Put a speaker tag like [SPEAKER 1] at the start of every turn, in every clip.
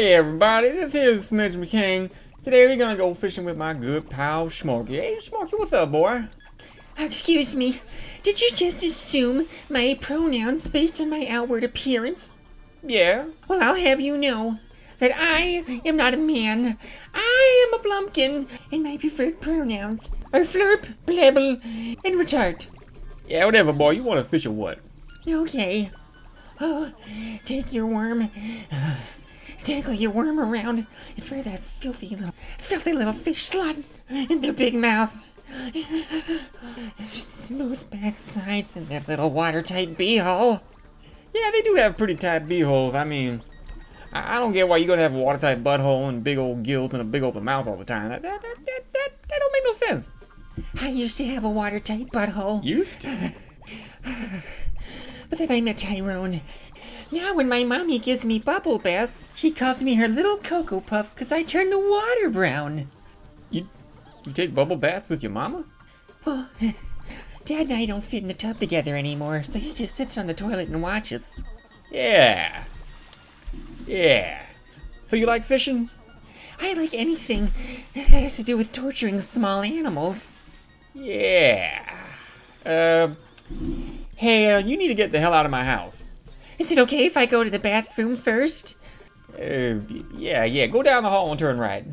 [SPEAKER 1] Hey everybody, this is Smidge McCain. Today we're gonna go fishing with my good pal Shmorky. Hey Shmorky, what's up, boy?
[SPEAKER 2] Oh, excuse me, did you just assume my pronouns based on my outward appearance?
[SPEAKER 1] Yeah.
[SPEAKER 2] Well, I'll have you know that I am not a man. I am a blumpkin, and my preferred pronouns are flurp, blabble, and retard.
[SPEAKER 1] Yeah, whatever, boy. You wanna fish or what?
[SPEAKER 2] Okay. Oh, take your worm. Dangle your worm around in front of that filthy little, filthy little fish slut in their big mouth. Smooth back sides and their little watertight beehole.
[SPEAKER 1] Yeah, they do have pretty tight beeholes. I mean, I, I don't get why you're gonna have a watertight butthole and big old gills and a big open mouth all the time. That, that, that, that, that, that don't make no sense.
[SPEAKER 2] I used to have a watertight butthole,
[SPEAKER 1] Used to.
[SPEAKER 2] but then I met Tyrone. Now when my mommy gives me bubble baths, she calls me her little cocoa puff because I turn the water brown.
[SPEAKER 1] You, you take bubble baths with your mama?
[SPEAKER 2] Well, Dad and I don't fit in the tub together anymore, so he just sits on the toilet and watches.
[SPEAKER 1] Yeah. Yeah. So you like fishing?
[SPEAKER 2] I like anything that has to do with torturing small animals.
[SPEAKER 1] Yeah. Uh, hey, uh, you need to get the hell out of my house.
[SPEAKER 2] Is it okay if I go to the bathroom first?
[SPEAKER 1] Uh, yeah, yeah. Go down the hall and turn right.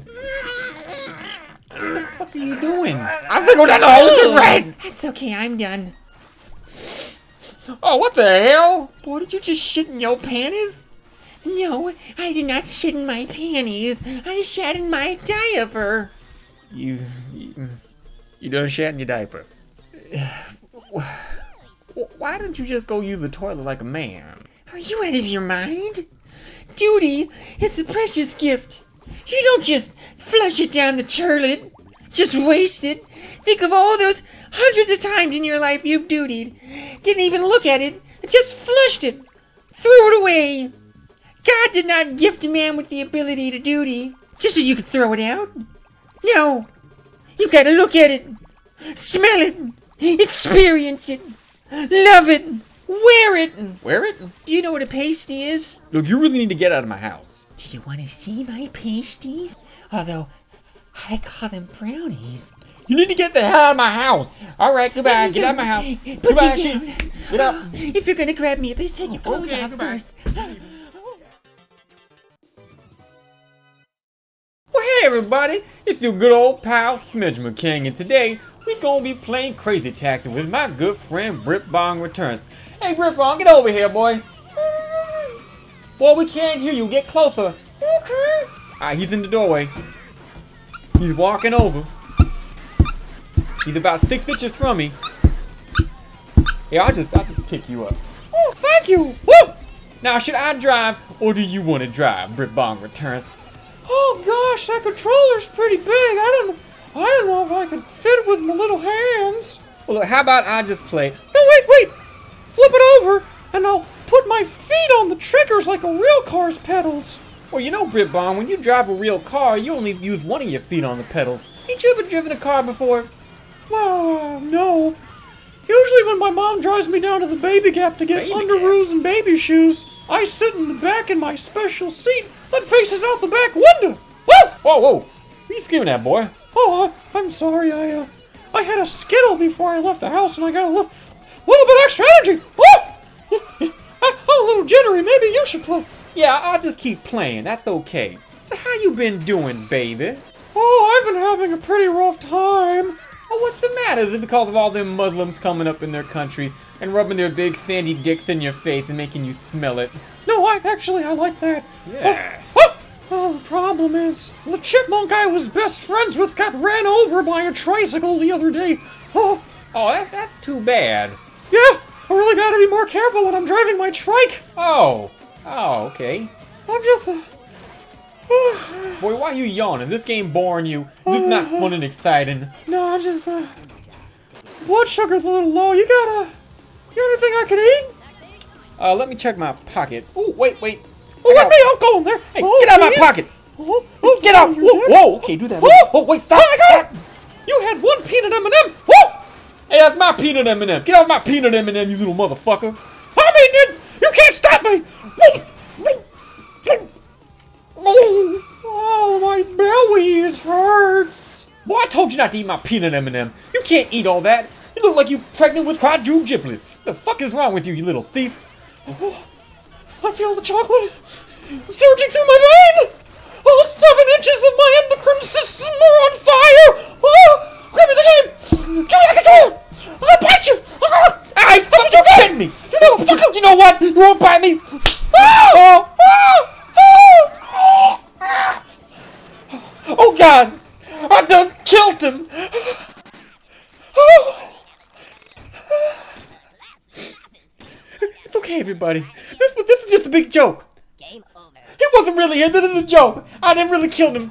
[SPEAKER 1] What the fuck are you doing? I said go down the hall and turn right.
[SPEAKER 2] That's okay, I'm done.
[SPEAKER 1] Oh, what the hell?
[SPEAKER 2] Boy, did you just shit in your panties? No, I did not shit in my panties. I shat in my diaper.
[SPEAKER 1] You, you, you done shat in your diaper. Why don't you just go use the toilet like a man?
[SPEAKER 2] Are you out of your mind? Duty is a precious gift. You don't just flush it down the toilet. Just waste it. Think of all those hundreds of times in your life you've dutied. Didn't even look at it. Just flushed it. Threw it away. God did not gift a man with the ability to duty just so you could throw it out. No. You gotta look at it. Smell it. Experience it. Love it. Wear it.
[SPEAKER 1] and Wear it?
[SPEAKER 2] Do you know what a pasty is?
[SPEAKER 1] Look, you really need to get out of my house.
[SPEAKER 2] Do you want to see my pasties? Although, I call them brownies.
[SPEAKER 1] You need to get the hell out of my house. All right, goodbye. Get out of my house.
[SPEAKER 2] Put
[SPEAKER 1] Goodbye, she. Get up.
[SPEAKER 2] If you're gonna grab me, at least take your oh, clothes
[SPEAKER 1] Okay,
[SPEAKER 2] off
[SPEAKER 1] goodbye.
[SPEAKER 2] first.
[SPEAKER 1] Well, hey everybody, it's your good old pal Smidge McKing, and today we gonna be playing Crazy Taxi with my good friend Brit Bong Returns. Hey Brit Bong, get over here, boy. Boy, we can't hear you. Get closer. Okay. Alright, he's in the doorway. He's walking over. He's about six inches from me. Yeah, I'll just, I'll just pick you up. Oh, thank you. Woo! Now, should I drive or do you want to drive? Brit Bong returns. Oh gosh, that controller's pretty big. I don't, I don't know if I can fit it with my little hands. Well, how about I just play? No, wait, wait. Flip it over, and I'll put my feet on the triggers like a real car's pedals. Well, you know, Brit Bong, when you drive a real car, you only use one of your feet on the pedals. Ain't you ever driven a car before?
[SPEAKER 3] Uh, no. Usually when my mom drives me down to the baby gap to get
[SPEAKER 1] Baby
[SPEAKER 3] underoos and baby shoes, I sit in the back in my special seat that faces out the back window. Woo!
[SPEAKER 1] Whoa, whoa. What are you screaming at, boy?
[SPEAKER 3] Oh, I'm sorry. I uh, I had a skittle before I left the house, and I got a little, little bit extra energy. I, I'm a little jittery. Maybe you should play.
[SPEAKER 1] Yeah, I'll just keep playing. That's okay. How you been doing, baby?
[SPEAKER 3] Oh, I've been having a pretty rough time.
[SPEAKER 1] Oh, what's the matter? Is it because of all them Muslims coming up in their country and rubbing their big sandy dicks in your face and making you smell it?
[SPEAKER 3] No, I actually I like that.
[SPEAKER 1] Yeah.
[SPEAKER 3] Oh, oh, oh, the problem is the chipmunk I was best friends with got ran over by a tricycle the other day. Oh,
[SPEAKER 1] Oh, that, that's too bad.
[SPEAKER 3] yeah, I really gotta be more careful when I'm driving my trike.
[SPEAKER 1] Oh. Oh, okay.
[SPEAKER 3] I'm just. Uh,
[SPEAKER 1] Boy, why are you yawning? This game boring you. This is not fun and exciting.
[SPEAKER 3] no, I'm just. Uh, blood sugar's a little low. You gotta. You got anything I can eat?
[SPEAKER 1] Uh, let me check my pocket. Oh, wait, wait. Well,
[SPEAKER 3] let me I'm going there.
[SPEAKER 1] Hey,
[SPEAKER 3] oh,
[SPEAKER 1] get out of my pocket.
[SPEAKER 3] Oh, oh,
[SPEAKER 1] get oh,
[SPEAKER 3] out.
[SPEAKER 1] Whoa, whoa, okay, do that. Oh, wait, stop.
[SPEAKER 3] I got it. You had one peanut M&M. Whoa.
[SPEAKER 1] Hey, that's my peanut M&M. Get off my peanut M&M, you little motherfucker.
[SPEAKER 3] I mean, you can't stop me.
[SPEAKER 4] Oh, my belly hurts.
[SPEAKER 1] Well, I told you not to eat my peanut M&M. You can't eat all that. You look like you pregnant with quadruplets. The fuck is wrong with you, you little thief?
[SPEAKER 4] Oh. I feel the chocolate surging through my vein. All seven inches of my endocrine system are on fire. Oh, give me the game. Give me the control. I'll bite you. Oh,
[SPEAKER 1] I fucking you kidding me. You know, fuck, you know what? You won't bite me. Oh, oh, oh, oh God! I done killed him. Oh. It's okay, everybody. This was this is just a big joke.
[SPEAKER 5] Game over.
[SPEAKER 1] He wasn't really here. This is a joke. I didn't really kill him.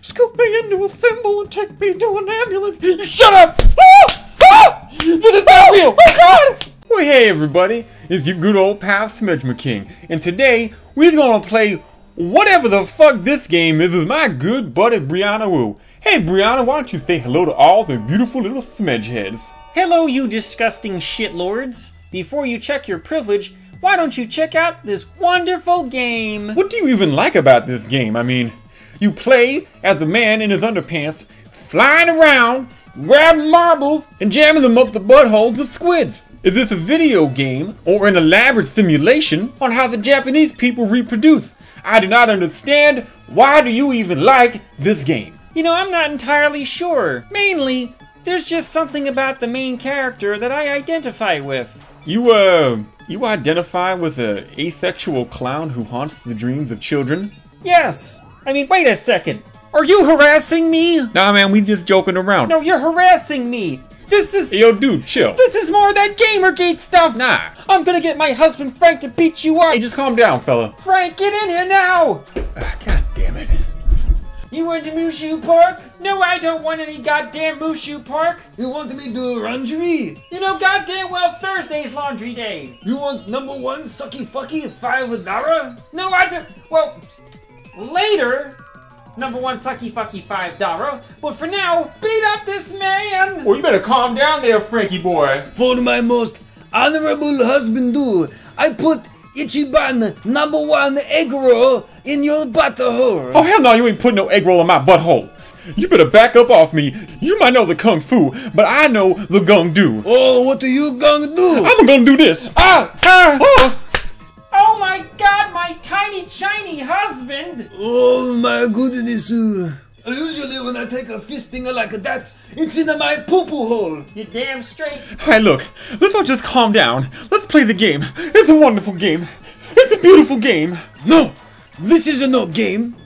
[SPEAKER 4] Scoop me into a thimble and take me to an ambulance.
[SPEAKER 1] You shut up! Ah! Ah! This is not real! Oh god! Well, hey everybody, it's your good old pal Smidge McKing, and today we're gonna play whatever the fuck this game is with my good buddy Brianna Wu. Hey Brianna, why don't you say hello to all the beautiful little Smidge heads?
[SPEAKER 3] Hello, you disgusting shitlords. Before you check your privilege, why don't you check out this wonderful game?
[SPEAKER 1] What do you even like about this game? I mean, you play as a man in his underpants, flying around, grabbing marbles, and jamming them up the buttholes of squids. Is this a video game or an elaborate simulation on how the Japanese people reproduce? I do not understand. Why do you even like this game?
[SPEAKER 3] You know, I'm not entirely sure. Mainly, there's just something about the main character that I identify with.
[SPEAKER 1] You, uh, you identify with a asexual clown who haunts the dreams of children?
[SPEAKER 3] Yes! I mean, wait a second. Are you harassing me?
[SPEAKER 1] Nah, man, we just joking around.
[SPEAKER 3] No, you're harassing me. This is
[SPEAKER 1] yo, dude, chill.
[SPEAKER 3] this is more of that Gamergate stuff.
[SPEAKER 1] Nah.
[SPEAKER 3] I'm gonna get my husband Frank to beat you up.
[SPEAKER 1] Hey, just calm down, fella.
[SPEAKER 3] Frank, get in here now.
[SPEAKER 1] Ah, God damn it.
[SPEAKER 6] You went to Mushu Park?
[SPEAKER 3] No, I don't want any goddamn Mushu Park.
[SPEAKER 6] You want me to do laundry?
[SPEAKER 3] You know goddamn well Thursday's laundry day.
[SPEAKER 6] You want number one sucky fucky five Adara?
[SPEAKER 3] No, I don't. Well, later, number one sucky fucky five dollar. But for now, beat up this man.
[SPEAKER 1] Well, you better calm down there, Frankie boy.
[SPEAKER 6] For my most honorable husband do, I put Ichiban number one egg roll in your butthole.
[SPEAKER 1] Oh, hell no, you ain't putting no egg roll in my butthole. You better back up off me. You might know the kung fu, but I know the gung do.
[SPEAKER 6] Oh, what are you gonna do?
[SPEAKER 1] I'm gonna do this. Ah! Ah! Oh!
[SPEAKER 3] Oh my god, my tiny shiny husband.
[SPEAKER 6] Oh my goodness. Usually when I take a fisting like that, it's in my poo-poo hole.
[SPEAKER 3] You damn straight.
[SPEAKER 1] Hey, look, let's all just calm down. Let's play the game. It's a wonderful game. It's a beautiful game.
[SPEAKER 6] No, this is a no game.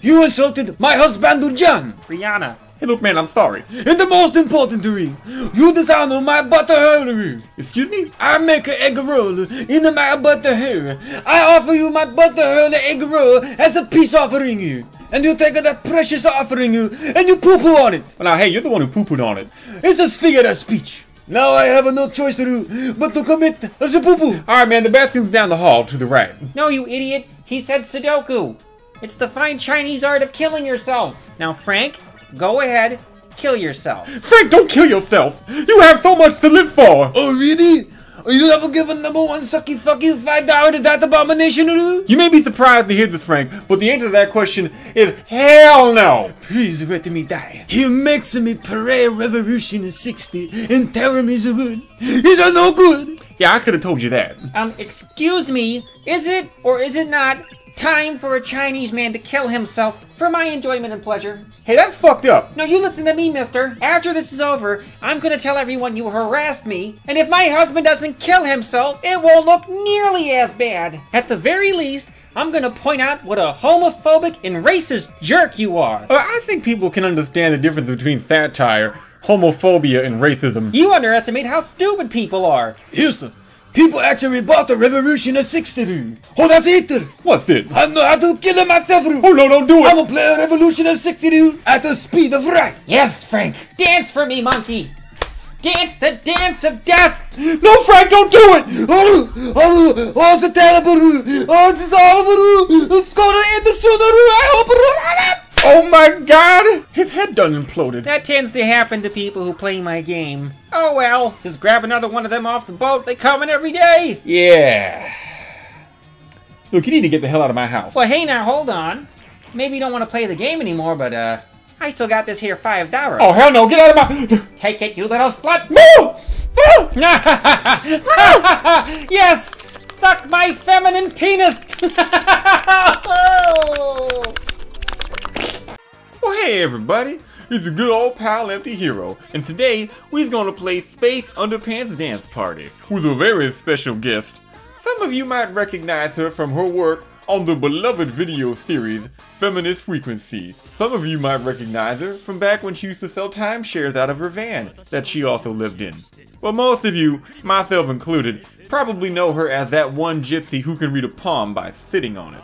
[SPEAKER 6] You insulted my husband John.
[SPEAKER 3] Rihanna.
[SPEAKER 1] Hey, look, man, I'm sorry.
[SPEAKER 6] And the most important thing, you dishonor my butterhole.
[SPEAKER 1] Excuse me?
[SPEAKER 6] I make an egg roll in the my butterhole. I offer you my butterhole egg roll as a peace offering. You and you take that precious offering you and you poo-poo on it.
[SPEAKER 1] Well, now, hey, you're the one who poo-pooed on it.
[SPEAKER 6] It's a figure of speech. Now I have no choice to do but to commit a poo-poo.
[SPEAKER 1] All right, man, the bathroom's down the hall to the right.
[SPEAKER 3] No, you idiot. He said Sudoku. It's the fine Chinese art of killing yourself. Now, Frank, go ahead, kill yourself.
[SPEAKER 1] Frank, don't kill yourself. You have so much to live for.
[SPEAKER 6] Oh really? Are you ever given number one sucky fucky five dollar to that abomination?
[SPEAKER 1] You may be surprised to hear this, Frank, but the answer to that question is hell no.
[SPEAKER 6] Please let me die. He makes me pray revolution in 60 and tell him he's good. He's a no good.
[SPEAKER 1] Yeah, I could have told you that.
[SPEAKER 3] Um, excuse me, is it or is it not time for a Chinese man to kill himself for my enjoyment and pleasure?
[SPEAKER 1] Hey, that's fucked up.
[SPEAKER 3] No, you listen to me, mister. After this is over, I'm gonna tell everyone you harassed me, and if my husband doesn't kill himself, it won't look nearly as bad. At the very least, I'm gonna point out what a homophobic and racist jerk you are.
[SPEAKER 1] Uh, I think people can understand the difference between satire, homophobia, and racism.
[SPEAKER 3] You underestimate how stupid people are.
[SPEAKER 6] Houston, people actually bought the revolution in 60. Oh, that's it.
[SPEAKER 1] What's it?
[SPEAKER 6] I know how to kill myself.
[SPEAKER 1] Oh no, don't do
[SPEAKER 6] I'm
[SPEAKER 1] it.
[SPEAKER 6] gonna play a revolution in 60 at the speed of right.
[SPEAKER 3] Yes, Frank. Dance for me, monkey. Dance the dance of death.
[SPEAKER 1] No, Frank, don't do it.
[SPEAKER 6] Oh, oh, oh, it's terrible. Oh, it's horrible. It's gonna end sooner. I hope.
[SPEAKER 1] Oh my God! His head done imploded.
[SPEAKER 3] That tends to happen to people who play my game. Oh well, just grab another one of them off the boat. They coming every day.
[SPEAKER 1] Yeah. Look, you need to get the hell out of my house.
[SPEAKER 3] Well, hey now, hold on. Maybe you don't want to play the game anymore, but uh, I still got this here five dollar.
[SPEAKER 1] Oh hell no! Get out of my.
[SPEAKER 3] Take it, you little slut.
[SPEAKER 1] Move! Move!
[SPEAKER 3] yes! Suck my feminine penis!
[SPEAKER 1] Well, hey everybody, it's a good old pal Empty Hero, and today we're gonna play Space Underpants Dance Party with a very special guest. Some of you might recognize her from her work on the beloved video series Feminist Frequency. Some of you might recognize her from back when she used to sell timeshares out of her van that she also lived in. But most of you, myself included, probably know her as that one gypsy who can read a palm by sitting on it.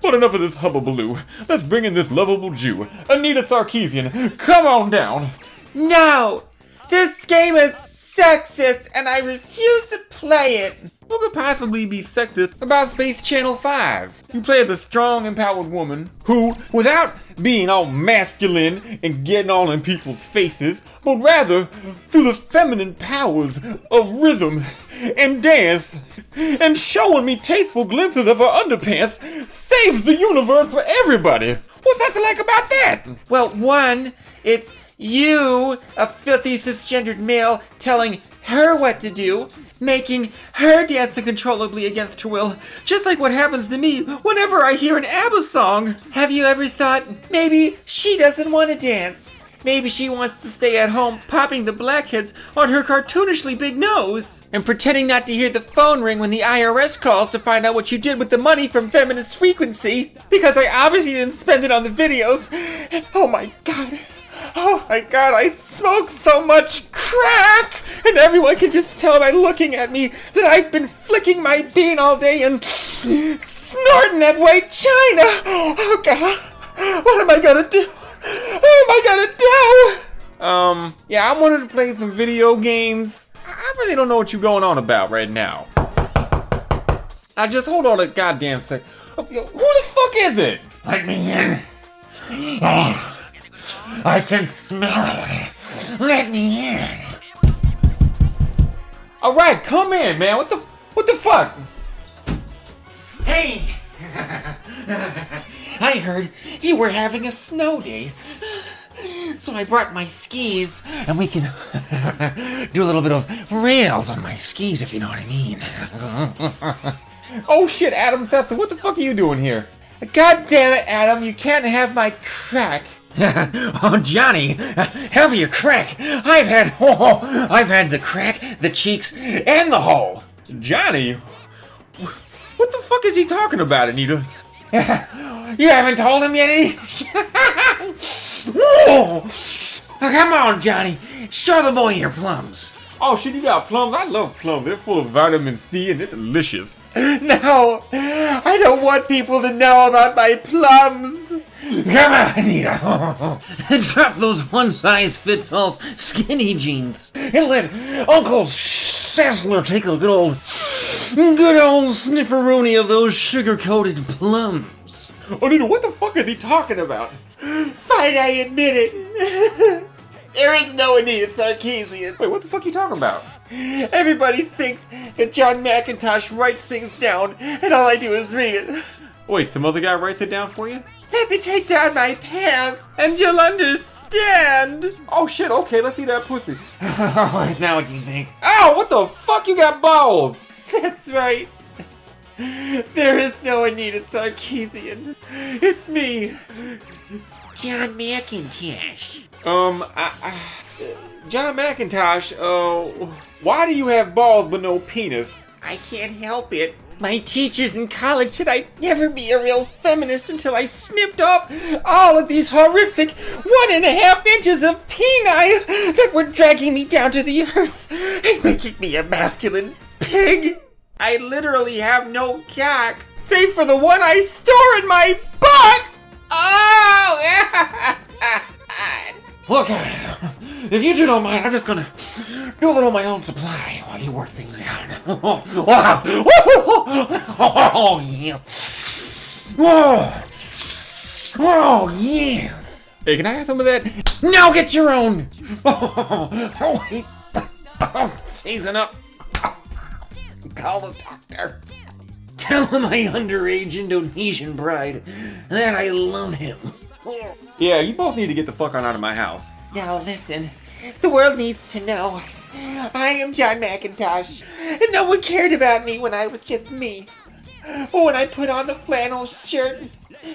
[SPEAKER 1] But enough of this hubbubaloo. Let's bring in this lovable Jew, Anita Sarkeesian. Come on down.
[SPEAKER 2] No! This game is sexist and I refuse to play it!
[SPEAKER 1] What could possibly be sexist about Space Channel 5? You play as a strong, empowered woman who, without being all masculine and getting all in people's faces, but rather through the feminine powers of rhythm and dance and showing me tasteful glimpses of her underpants, saves the universe for everybody. What's that to like about that?
[SPEAKER 2] Well, one, it's you, a filthy cisgendered male, telling her what to do, making her dance uncontrollably against her will, just like what happens to me whenever I hear an ABBA song. Have you ever thought maybe she doesn't want to dance? Maybe she wants to stay at home popping the blackheads on her cartoonishly big nose and pretending not to hear the phone ring when the IRS calls to find out what you did with the money from Feminist Frequency because I obviously didn't spend it on the videos. Oh my god. Oh my god, I smoke so much crack! And everyone can just tell by looking at me that I've been flicking my bean all day and snorting that white china! Oh god, what am I gonna do? What am I gonna do?
[SPEAKER 1] Um, yeah, I wanted to play some video games. I I really don't know what you're going on about right now. Now just hold on a goddamn sec. Oh, Who the fuck is it?
[SPEAKER 4] Let me in. Oh, I can smell it. Let me in.
[SPEAKER 1] All right, come in, man. What the what the fuck?
[SPEAKER 2] Hey! I heard you were having a snow day. So I brought my skis, and we can do a little bit of rails on my skis, if you know what I mean.
[SPEAKER 1] Oh shit, Adam Sessler, what the fuck are you doing here?
[SPEAKER 2] God damn it, Adam, you can't have my crack.
[SPEAKER 3] oh, Johnny, have your crack. I've had, oh, I've had the crack, the cheeks, and the hole.
[SPEAKER 1] Johnny? What the fuck is he talking about, Anita?
[SPEAKER 3] You haven't told him yet? oh, come on, Johnny. Show the boy your plums.
[SPEAKER 1] Oh shit, you got plums? I love plums. They're full of vitamin C and they're delicious.
[SPEAKER 2] No, I don't want people to know about my plums.
[SPEAKER 3] Come on, Anita. Drop those one-size-fits-all skinny jeans. And let Uncle Sessler take a good old, good old snifferoonie of those sugar-coated plums.
[SPEAKER 1] Oh, Anita, what the fuck are he talking about?
[SPEAKER 2] Fine, I admit it. there is no Anita Sarkeesian.
[SPEAKER 1] Wait, what the fuck are you talking about?
[SPEAKER 2] Everybody thinks that John McIntosh writes things down, and all I do is read it.
[SPEAKER 1] Wait, some other guy writes it down for you?
[SPEAKER 2] Let me take down my pants, and you'll understand.
[SPEAKER 1] Oh shit, okay, let's see that pussy.
[SPEAKER 3] now what do you think?
[SPEAKER 1] Ow, what the fuck? You got balls!
[SPEAKER 2] That's right. There is no Anita Sarkeesian. It's me, John McIntosh.
[SPEAKER 1] Um, I, I, John McIntosh, uh, why do you have balls but no penis?
[SPEAKER 2] I can't help it. My teachers in college said I'd never be a real feminist until I snipped off all of these horrific one and a half inches of peni that were dragging me down to the earth and making me a masculine pig. I literally have no cock, save for the one I store in my butt. Oh!
[SPEAKER 3] Look, if you two don't mind, I'm just gonna do a little of my own supply while you work things out. Oh, yeah. Oh, oh, yes.
[SPEAKER 1] Hey, can I have some of that?
[SPEAKER 3] Now get your own. Oh, wait. Oh, season up. Call the doctor. Tell my underage Indonesian bride that I love him.
[SPEAKER 1] Yeah, you both need to get the fuck on out of my house.
[SPEAKER 2] Now listen, the world needs to know. I am John McIntosh, and no one cared about me when I was just me. But when I put on the flannel shirt,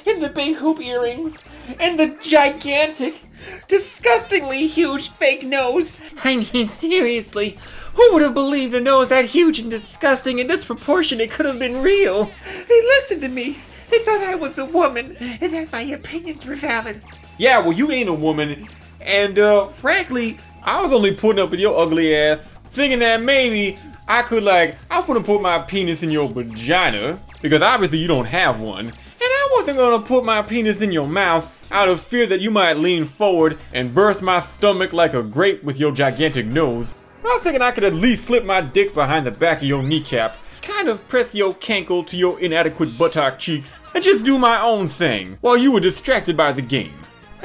[SPEAKER 2] and the big hoop earrings, and the gigantic, disgustingly huge fake nose. I mean, seriously, who would have believed a nose that huge and disgusting and disproportionate could have been real? They listened to me. They thought I was a woman, and that my opinions were valid.
[SPEAKER 1] Yeah, well, you ain't a woman. And, uh, frankly, I was only putting up with your ugly ass, thinking that maybe I could, like, I wouldn't put my penis in your vagina, because obviously you don't have one. And I wasn't gonna put my penis in your mouth out of fear that you might lean forward and burst my stomach like a grape with your gigantic nose. I was thinking I could at least slip my dick behind the back of your kneecap, kind of press your cankle to your inadequate buttock cheeks, and just do my own thing while you were distracted by the game.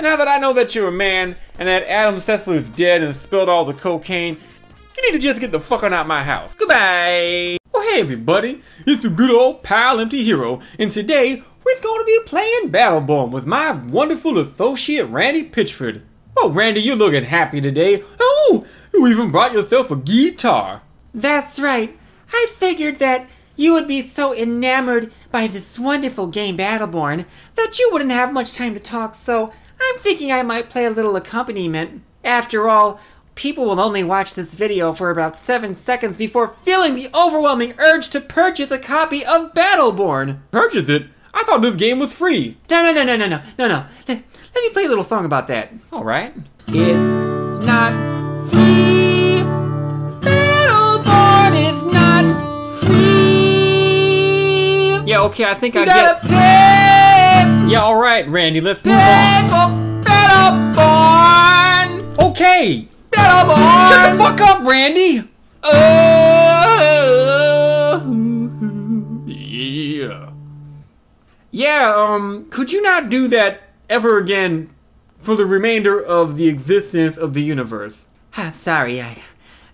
[SPEAKER 1] And now that I know that you're a man and that Adam Sessler is dead and spilled all the cocaine, you need to just get the fuck on out my house. Goodbye! Well, hey everybody, it's your good old pal Empty Hero, and today we're going to be playing Battleborn with my wonderful associate Randy Pitchford. Oh, Randy, you're looking happy today. Oh, you even brought yourself a guitar.
[SPEAKER 2] That's right. I figured that you would be so enamored by this wonderful game Battleborn that you wouldn't have much time to talk, so I'm thinking I might play a little accompaniment. After all, people will only watch this video for about 7 seconds before feeling the overwhelming urge to purchase a copy of Battleborn.
[SPEAKER 1] Purchase it? I thought this game was free.
[SPEAKER 2] No, no, no, no, no, no, no, no. Let, let me play a little song about that.
[SPEAKER 1] Alright.
[SPEAKER 2] It's not free. Battleborn is not free.
[SPEAKER 1] Yeah, okay, I think I
[SPEAKER 2] You
[SPEAKER 1] get
[SPEAKER 2] gotta pay,
[SPEAKER 1] Yeah, alright, Randy, let's move on.
[SPEAKER 2] for Battleborn.
[SPEAKER 1] Okay!
[SPEAKER 2] Battleborn.
[SPEAKER 1] Shut the fuck up, Randy!
[SPEAKER 2] Oh.
[SPEAKER 1] Yeah. Yeah, um, could you not do that ever again for the remainder of the existence of the universe?
[SPEAKER 2] Ah, sorry, I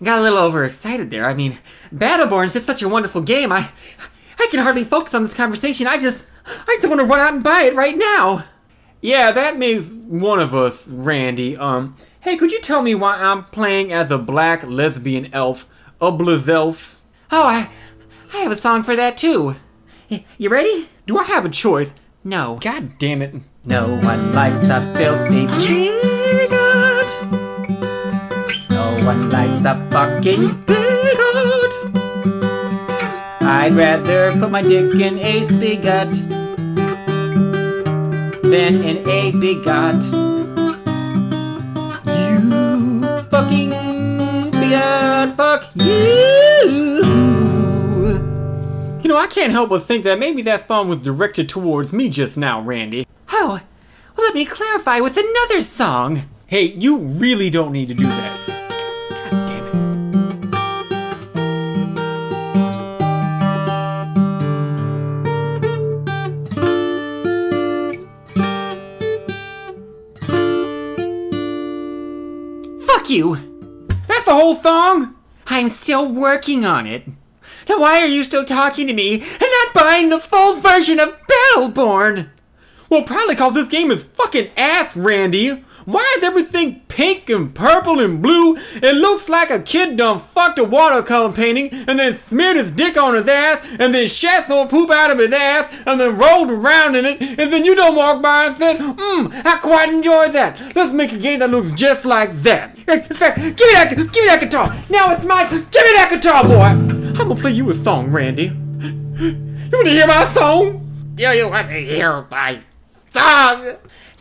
[SPEAKER 2] got a little overexcited there. I mean, Battleborn's just such a wonderful game. I, I can hardly focus on this conversation. I just, I just want to run out and buy it right now.
[SPEAKER 1] Yeah, that makes one of us, Randy. Um, hey, could you tell me why I'm playing as a black lesbian elf, a Blazelf?
[SPEAKER 2] Oh, I, I have a song for that too. Y- You ready?
[SPEAKER 1] Do I have a choice?
[SPEAKER 2] No.
[SPEAKER 1] God damn it.
[SPEAKER 2] No one likes a filthy bigot. No one likes a fucking bigot. I'd rather put my dick in a spigot than in a bigot. You fucking bigot, fuck you.
[SPEAKER 1] You know, I can't help but think that maybe that song was directed towards me just now, Randy.
[SPEAKER 2] Oh, well, let me clarify with another song.
[SPEAKER 1] Hey, you really don't need to do that.
[SPEAKER 2] Fuck you!
[SPEAKER 1] That's the whole song?
[SPEAKER 2] I'm still working on it. Now, why are you still talking to me and not buying the full version of Battleborn?
[SPEAKER 1] Well, probably cause this game is fucking ass, Randy. Why is everything pink and purple and blue? It looks like a kid done fucked a watercolor painting and then smeared his dick on his ass and then shat some poop out of his ass and then rolled around in it and then you don't walk by and said, Mmm, I quite enjoy that. Let's make a game that looks just like that. In fact, give me that, give me that guitar. Now it's mine. Give me that guitar, boy. I'm gonna play you a song, Randy. You wanna hear my song?
[SPEAKER 2] Do you want to hear my song?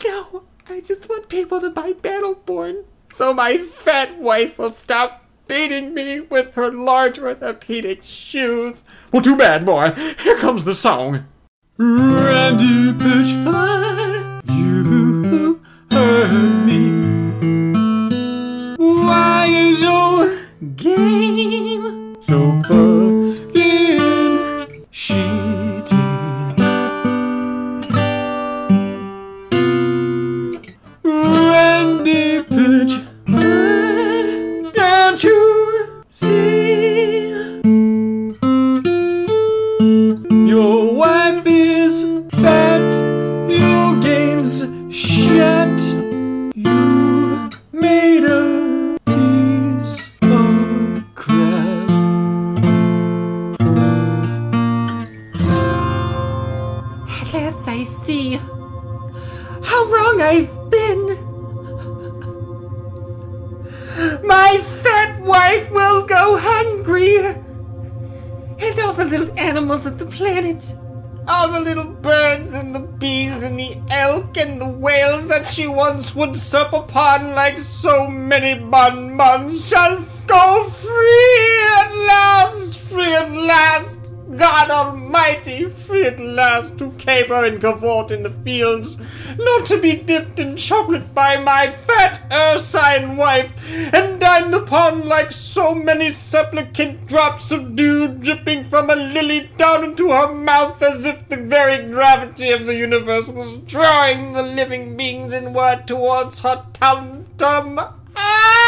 [SPEAKER 2] No, I just want people to buy Battleborn so my fat wife will stop beating me with her large orthopedic shoes.
[SPEAKER 1] Well, too bad, boy. Here comes the song. Randy Pitchford, you hurt me. Why is your game so fucking once upon like so many bun bonbons shall go free at last, free at last. God Almighty, free at last to caper and cavort in the fields, not to be dipped in chocolate by my fat ursine wife, and dined upon like so many supplicant drops of dew dripping from a lily down into her mouth as if the very gravity of the universe was drawing the living beings inward towards her tum tum. Ah!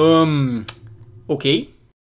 [SPEAKER 7] Um, okay.